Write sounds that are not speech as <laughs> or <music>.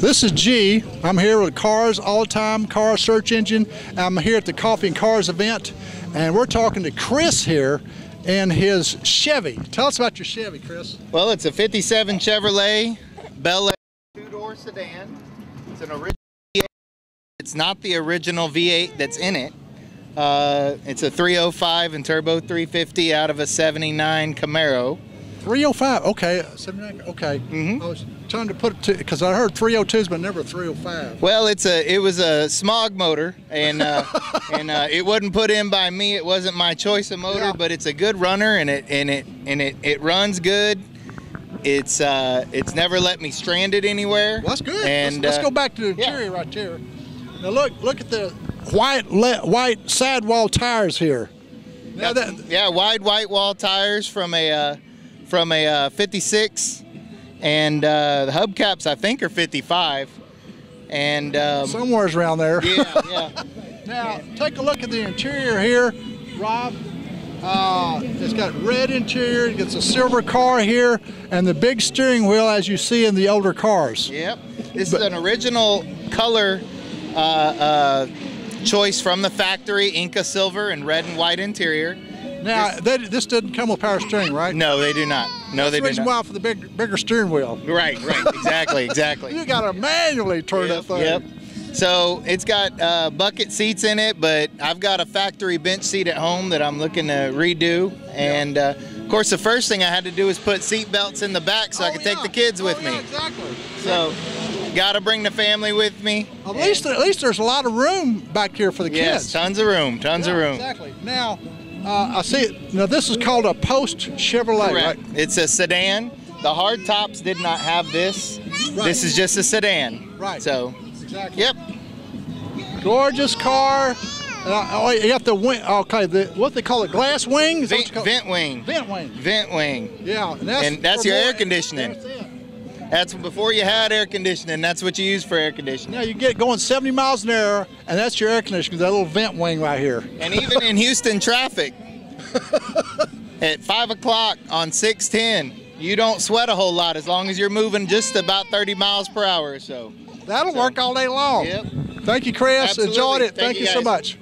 This is G. I'm here with Cars All Time Car Search Engine. I'm here at the Coffee and Cars event, and we're talking to Chris here and his Chevy. Tell us about your Chevy, Chris. Well, it's a 57 Chevrolet Bel Air two-door sedan. It's an original V8. It's not the original V8 that's in it. Uh, it's a 305 and turbo 350 out of a 79 Camaro. 305. Okay, 79. Okay. Mm -hmm. I trying to put it to because I heard 302s, but never 305. Well, it's a it was a smog motor, and uh, <laughs> and uh, it wasn't put in by me. It wasn't my choice of motor, Yeah. but it's a good runner, and it and it and it it runs good. It's uh, it's never let me stranded anywhere. Well, that's good. And let's, let's uh, go back to the yeah. interior right there. Now look, look at the white le- white sidewall tires here. Now that, yeah, wide white wall tires from a uh, from a uh, 56, and uh, the hubcaps I think are 55, and um, somewhere's around there. yeah, yeah. <laughs> Now, take a look at the interior here, Rob. Uh, it's got red interior, it gets a silver car here, and the big steering wheel as you see in the older cars. Yep. This is an original color uh, uh, choice from the factory, Inca silver and red and white interior. Now, that, this didn't come with power steering, right? No, they do not. No, That's they the do not. why for the big, bigger steering wheel. Right, right, <laughs> exactly, exactly. You got to manually turn Yep, that thing. yep. So it's got uh, bucket seats in it, but I've got a factory bench seat at home that I'm looking to redo. And uh, of course, the first thing I had to do was put seat belts in the back so I Oh, could take the kids with Oh, me. yeah, exactly. So, got to bring the family with me. At least, at least there's a lot of room back here for the Yes, kids. tons of room, tons of room. Exactly. Now, uh, I see it. Now, this is called a post Chevrolet, Correct. right? It's a sedan. The hard tops did not have this. Right. This is just a sedan. Right. So, Exactly. yep. Gorgeous car. Uh, oh, you have the wing. Okay, the what they call it, glass wing. Is that what Vent, vent wing. Vent wing. Vent wing. Yeah, and that's, And that's your air conditioning. That's before you had air conditioning. That's what you use for air conditioning. Now you get going 70 miles an hour, and that's your air conditioning. That little vent wing right here. And even in Houston traffic, <laughs> at 5 o'clock on 610, you don't sweat a whole lot as long as you're moving just about 30 miles per hour or so. That'll work all day long. Yep. Thank you, Chris. Absolutely. Enjoyed it. Thank, you, so much.